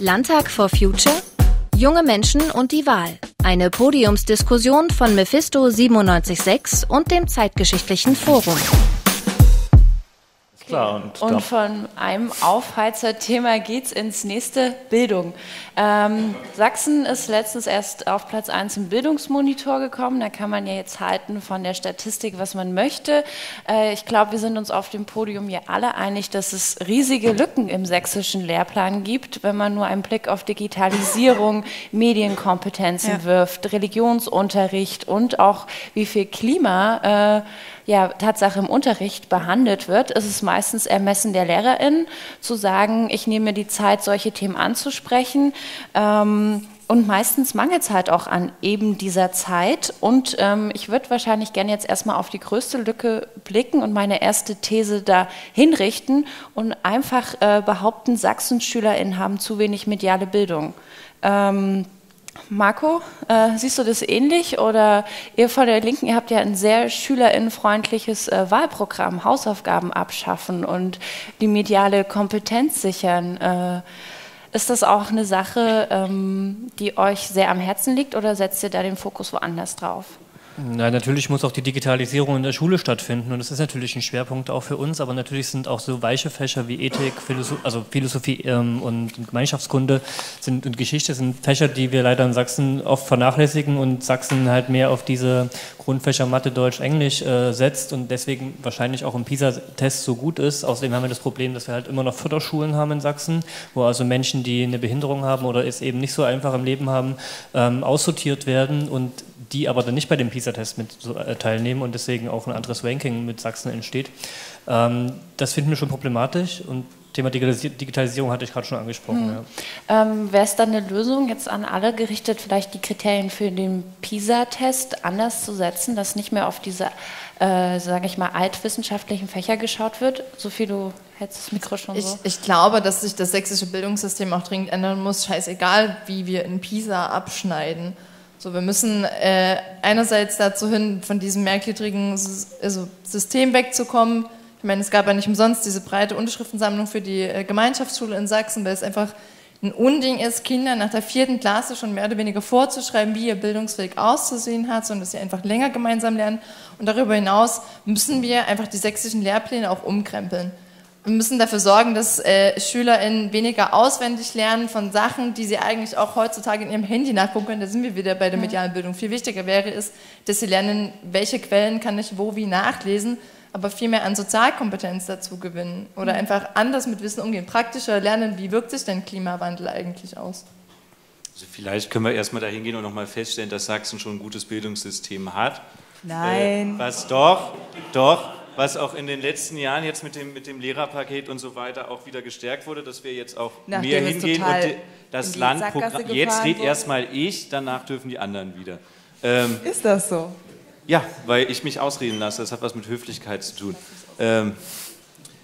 Landtag for Future? Junge Menschen und die Wahl. Eine Podiumsdiskussion von Mephisto 976 und dem Zeitgeschichtlichen Forum. Klar, und, und von einem Aufheizer-Thema geht es ins nächste Bildung. Ähm, Sachsen ist letztens erst auf Platz 1 im Bildungsmonitor gekommen. Da kann man ja jetzt halten von der Statistik, was man möchte. Äh, ich glaube, wir sind uns auf dem Podium hier alle einig, dass es riesige Lücken im sächsischen Lehrplan gibt, wenn man nur einen Blick auf Digitalisierung, Medienkompetenzen ja. wirft, Religionsunterricht und auch wie viel Klima. Äh, ja, Tatsache im Unterricht behandelt wird, ist es meistens Ermessen der Lehrerin, zu sagen, ich nehme die Zeit, solche Themen anzusprechen. Ähm, und meistens mangelt es halt auch an eben dieser Zeit. Und ähm, ich würde wahrscheinlich gerne jetzt erstmal auf die größte Lücke blicken und meine erste These da hinrichten und einfach äh, behaupten, Sachsen-SchülerInnen haben zu wenig mediale Bildung. Ähm, Marco, äh, siehst du das ähnlich? Oder ihr von der Linken, ihr habt ja ein sehr schülerinnenfreundliches äh, Wahlprogramm, Hausaufgaben abschaffen und die mediale Kompetenz sichern. Äh, ist das auch eine Sache, ähm, die euch sehr am Herzen liegt oder setzt ihr da den Fokus woanders drauf? Na, natürlich muss auch die Digitalisierung in der Schule stattfinden und das ist natürlich ein Schwerpunkt auch für uns, aber natürlich sind auch so weiche Fächer wie Ethik, Philosoph also Philosophie ähm, und Gemeinschaftskunde sind, und Geschichte sind Fächer, die wir leider in Sachsen oft vernachlässigen und Sachsen halt mehr auf diese Grundfächer Mathe, Deutsch, Englisch äh, setzt und deswegen wahrscheinlich auch im PISA-Test so gut ist. Außerdem haben wir das Problem, dass wir halt immer noch Förderschulen haben in Sachsen, wo also Menschen, die eine Behinderung haben oder es eben nicht so einfach im Leben haben, ähm, aussortiert werden und die aber dann nicht bei dem PISA-Test mit äh, teilnehmen und deswegen auch ein anderes Ranking mit Sachsen entsteht. Ähm, das finden wir schon problematisch und Thema Digitalisierung hatte ich gerade schon angesprochen. Hm. Ja. Ähm, Wäre es dann eine Lösung, jetzt an alle gerichtet, vielleicht die Kriterien für den PISA-Test anders zu setzen, dass nicht mehr auf diese, äh, sage ich mal, altwissenschaftlichen Fächer geschaut wird? Sophie, du hältst das Mikro schon ich, so. Ich glaube, dass sich das sächsische Bildungssystem auch dringend ändern muss. Scheißegal, wie wir in PISA abschneiden. So, wir müssen äh, einerseits dazu hin, von diesem mehrgliedrigen also System wegzukommen. Ich meine, es gab ja nicht umsonst diese breite Unterschriftensammlung für die äh, Gemeinschaftsschule in Sachsen, weil es einfach ein Unding ist, Kinder nach der vierten Klasse schon mehr oder weniger vorzuschreiben, wie ihr Bildungsweg auszusehen hat, sondern dass sie einfach länger gemeinsam lernen. Und darüber hinaus müssen wir einfach die sächsischen Lehrpläne auch umkrempeln. Wir müssen dafür sorgen, dass äh, SchülerInnen weniger auswendig lernen von Sachen, die sie eigentlich auch heutzutage in ihrem Handy nachgucken können. Da sind wir wieder bei der medialen Bildung. Viel wichtiger wäre es, dass sie lernen, welche Quellen kann ich wo wie nachlesen, aber viel mehr an Sozialkompetenz dazu gewinnen oder einfach anders mit Wissen umgehen. Praktischer lernen, wie wirkt sich denn Klimawandel eigentlich aus? Also vielleicht können wir erstmal dahin gehen und nochmal feststellen, dass Sachsen schon ein gutes Bildungssystem hat. Nein. Äh, was doch, doch was auch in den letzten Jahren jetzt mit dem, mit dem Lehrerpaket und so weiter auch wieder gestärkt wurde, dass wir jetzt auch Nachdem mehr hingehen und die, das Land Jetzt red erstmal ich, danach dürfen die anderen wieder. Ähm, Ist das so? Ja, weil ich mich ausreden lasse. Das hat was mit Höflichkeit zu tun. Ähm,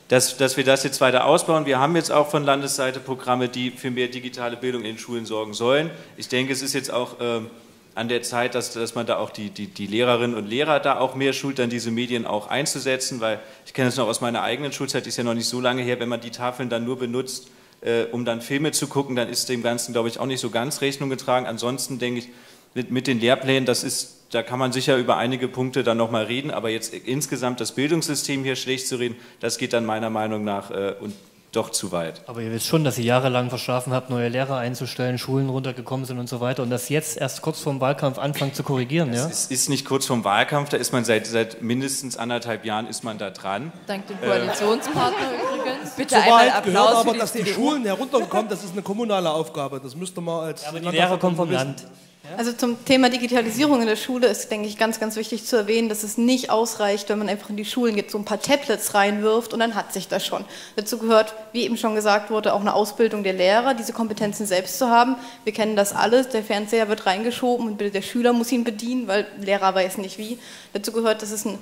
dass, dass wir das jetzt weiter ausbauen. Wir haben jetzt auch von Landesseite Programme, die für mehr digitale Bildung in den Schulen sorgen sollen. Ich denke, es ist jetzt auch ähm, an der Zeit, dass, dass man da auch die, die, die Lehrerinnen und Lehrer da auch mehr schult, dann diese Medien auch einzusetzen, weil ich kenne das noch aus meiner eigenen Schulzeit, ist ja noch nicht so lange her, wenn man die Tafeln dann nur benutzt, äh, um dann Filme zu gucken, dann ist dem Ganzen, glaube ich, auch nicht so ganz Rechnung getragen. Ansonsten denke ich, mit, mit den Lehrplänen, das ist, da kann man sicher über einige Punkte dann nochmal reden, aber jetzt insgesamt das Bildungssystem hier schlecht zu reden, das geht dann meiner Meinung nach äh, und doch zu weit. Aber ihr wisst schon, dass ihr jahrelang verschlafen habt, neue Lehrer einzustellen, Schulen runtergekommen sind und so weiter und das jetzt erst kurz vorm Wahlkampf anfangen zu korrigieren, es ja? Es ist nicht kurz vorm Wahlkampf, da ist man seit, seit mindestens anderthalb Jahren ist man da dran. Dank dem Koalitionspartner äh, übrigens. Bitte so einmal Applaus gehört aber, dass die Schulen heruntergekommen, das ist eine kommunale Aufgabe. Das müsste man als ja, aber die Lehrer kommen vom Land. Also zum Thema Digitalisierung in der Schule ist, denke ich, ganz, ganz wichtig zu erwähnen, dass es nicht ausreicht, wenn man einfach in die Schulen jetzt so ein paar Tablets reinwirft und dann hat sich das schon. Dazu gehört, wie eben schon gesagt wurde, auch eine Ausbildung der Lehrer, diese Kompetenzen selbst zu haben. Wir kennen das alles, der Fernseher wird reingeschoben und der Schüler muss ihn bedienen, weil Lehrer weiß nicht wie. Dazu gehört, dass es ein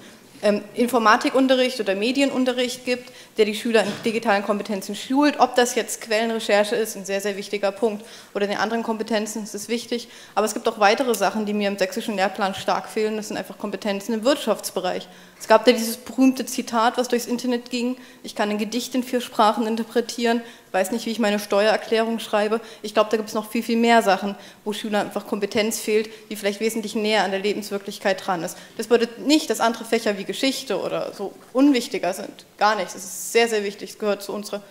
Informatikunterricht oder Medienunterricht gibt, der die Schüler in digitalen Kompetenzen schult. Ob das jetzt Quellenrecherche ist, ein sehr, sehr wichtiger Punkt. Oder in den anderen Kompetenzen ist es wichtig. Aber es gibt auch weitere Sachen, die mir im sächsischen Lehrplan stark fehlen. Das sind einfach Kompetenzen im Wirtschaftsbereich. Es gab da dieses berühmte Zitat, was durchs Internet ging. Ich kann ein Gedicht in vier Sprachen interpretieren. Weiß nicht, wie ich meine Steuererklärung schreibe. Ich glaube, da gibt es noch viel, viel mehr Sachen, wo Schülern einfach Kompetenz fehlt, die vielleicht wesentlich näher an der Lebenswirklichkeit dran ist. Das bedeutet nicht, dass andere Fächer wie Geschichte oder so unwichtiger sind. Gar nichts. Es ist sehr, sehr wichtig. Es gehört zu unserer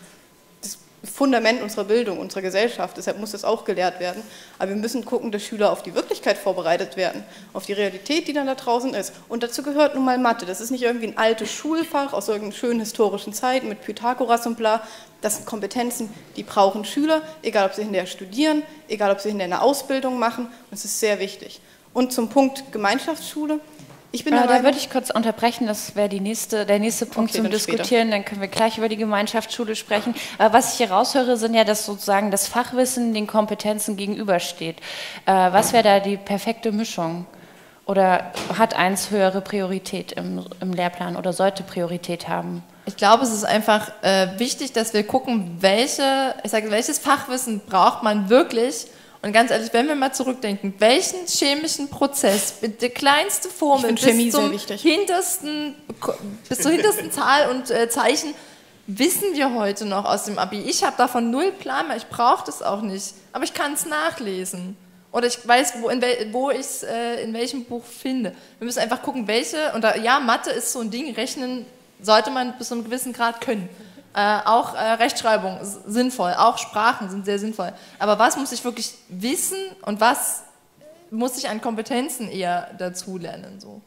Fundament unserer Bildung, unserer Gesellschaft. Deshalb muss das auch gelehrt werden. Aber wir müssen gucken, dass Schüler auf die Wirklichkeit vorbereitet werden, auf die Realität, die dann da draußen ist. Und dazu gehört nun mal Mathe. Das ist nicht irgendwie ein altes Schulfach aus irgendeinen schönen historischen Zeiten mit Pythagoras und bla. Das sind Kompetenzen, die brauchen Schüler, egal ob sie hinterher studieren, egal ob sie hinterher eine Ausbildung machen. Und es ist sehr wichtig. Und zum Punkt Gemeinschaftsschule. Ich bin äh, da würde ich kurz unterbrechen, das wäre nächste, der nächste Punkt okay, zum dann Diskutieren, später. dann können wir gleich über die Gemeinschaftsschule sprechen. Aber was ich hier raushöre, sind ja, dass sozusagen das Fachwissen den Kompetenzen gegenübersteht. Äh, was wäre da die perfekte Mischung? Oder hat eins höhere Priorität im, im Lehrplan oder sollte Priorität haben? Ich glaube, es ist einfach äh, wichtig, dass wir gucken, welche, ich sage, welches Fachwissen braucht man wirklich, und ganz ehrlich, wenn wir mal zurückdenken, welchen chemischen Prozess mit der kleinsten Formel bis zum hintersten, bis zur hintersten Zahl und äh, Zeichen wissen wir heute noch aus dem Abi. Ich habe davon null Plan mehr, ich brauche das auch nicht, aber ich kann es nachlesen. Oder ich weiß, wo, wo ich es äh, in welchem Buch finde. Wir müssen einfach gucken, welche, und da, ja, Mathe ist so ein Ding, rechnen sollte man bis zu einem gewissen Grad können. Äh, auch äh, Rechtschreibung ist sinnvoll, auch Sprachen sind sehr sinnvoll. Aber was muss ich wirklich wissen und was muss ich an Kompetenzen eher dazulernen? So.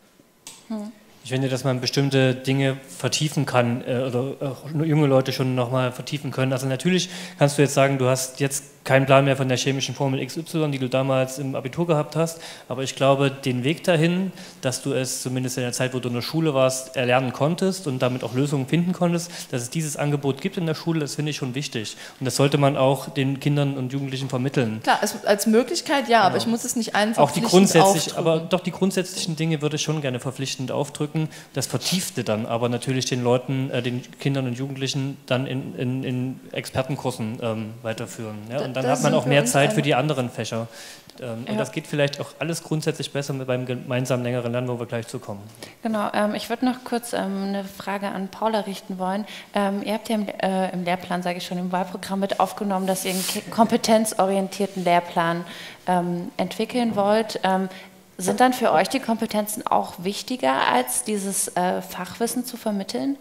Hm. Ich finde, dass man bestimmte Dinge vertiefen kann äh, oder auch junge Leute schon nochmal vertiefen können. Also natürlich kannst du jetzt sagen, du hast jetzt keinen Plan mehr von der chemischen Formel XY, die du damals im Abitur gehabt hast. Aber ich glaube, den Weg dahin, dass du es zumindest in der Zeit, wo du in der Schule warst, erlernen konntest und damit auch Lösungen finden konntest, dass es dieses Angebot gibt in der Schule, das finde ich schon wichtig. Und das sollte man auch den Kindern und Jugendlichen vermitteln. Klar, als, als Möglichkeit ja, genau. aber ich muss es nicht einfach auch die grundsätzlich, Aber doch die grundsätzlichen Dinge würde ich schon gerne verpflichtend aufdrücken. Das Vertiefte dann aber natürlich den Leuten, äh, den Kindern und Jugendlichen dann in, in, in Expertenkursen ähm, weiterführen. Ja? Dann das hat man auch mehr Zeit für die anderen Fächer. Ähm, ja. Und das geht vielleicht auch alles grundsätzlich besser mit beim gemeinsamen längeren Lernen, wo wir gleich zukommen. Genau, ähm, ich würde noch kurz ähm, eine Frage an Paula richten wollen. Ähm, ihr habt ja im, äh, im Lehrplan, sage ich schon, im Wahlprogramm mit aufgenommen, dass ihr einen kompetenzorientierten Lehrplan ähm, entwickeln wollt. Ähm, sind dann für euch die Kompetenzen auch wichtiger, als dieses äh, Fachwissen zu vermitteln?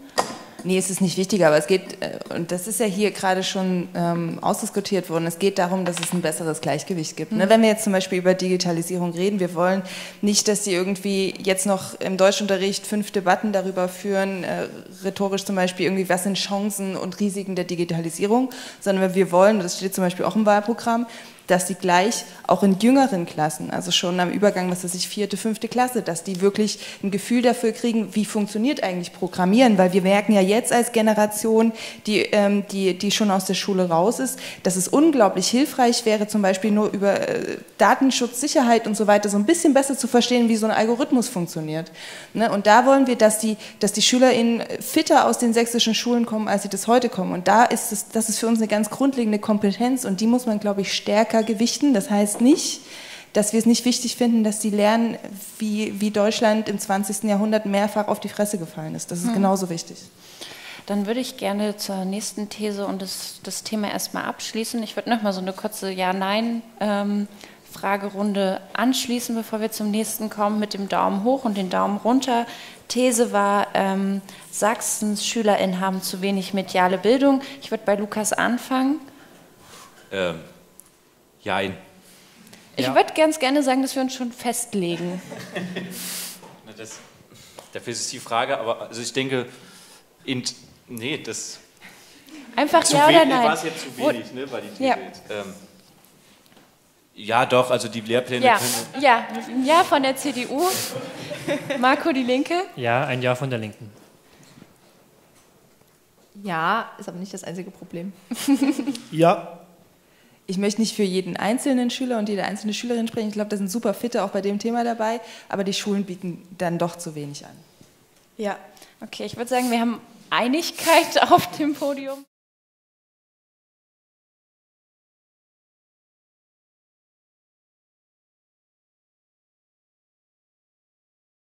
Nee, es ist nicht wichtiger, aber es geht, äh, und das ist ja hier gerade schon ähm, ausdiskutiert worden, es geht darum, dass es ein besseres Gleichgewicht gibt. Ne? Mhm. Wenn wir jetzt zum Beispiel über Digitalisierung reden, wir wollen nicht, dass die irgendwie jetzt noch im Deutschunterricht fünf Debatten darüber führen, äh, rhetorisch zum Beispiel irgendwie, was sind Chancen und Risiken der Digitalisierung, sondern wir wollen, das steht zum Beispiel auch im Wahlprogramm, dass sie gleich auch in jüngeren Klassen, also schon am Übergang, was weiß ich, vierte, fünfte Klasse, dass die wirklich ein Gefühl dafür kriegen, wie funktioniert eigentlich Programmieren, weil wir merken ja jetzt als Generation, die, ähm, die, die schon aus der Schule raus ist, dass es unglaublich hilfreich wäre, zum Beispiel nur über äh, Datenschutz, Sicherheit und so weiter so ein bisschen besser zu verstehen, wie so ein Algorithmus funktioniert. Ne? Und da wollen wir, dass die, dass die SchülerInnen fitter aus den sächsischen Schulen kommen, als sie das heute kommen. Und da ist es, das ist für uns eine ganz grundlegende Kompetenz und die muss man, glaube ich, stärker stärker gewichten. Das heißt nicht, dass wir es nicht wichtig finden, dass sie lernen, wie, wie Deutschland im 20. Jahrhundert mehrfach auf die Fresse gefallen ist. Das ist hm. genauso wichtig. Dann würde ich gerne zur nächsten These und das, das Thema erstmal abschließen. Ich würde nochmal so eine kurze Ja-Nein-Fragerunde anschließen, bevor wir zum nächsten kommen, mit dem Daumen hoch und den Daumen runter. These war, ähm, Sachsens SchülerInnen haben zu wenig mediale Bildung. Ich würde bei Lukas anfangen. Ähm, Jein. Ich ja. würde ganz gerne sagen, dass wir uns schon festlegen. das, dafür ist die Frage, aber also ich denke, in, nee, das. Einfach ja oder nein? War es jetzt zu wenig, ne, die These ja. Ähm, ja, doch, also die Lehrpläne ja. können. Ja, ein Ja von der CDU. Marco, die Linke? Ja, ein Ja von der Linken. Ja, ist aber nicht das einzige Problem. ja ich möchte nicht für jeden einzelnen Schüler und jede einzelne Schülerin sprechen. Ich glaube, da sind super Fitte auch bei dem Thema dabei, aber die Schulen bieten dann doch zu wenig an. Ja, okay, ich würde sagen, wir haben Einigkeit auf dem Podium.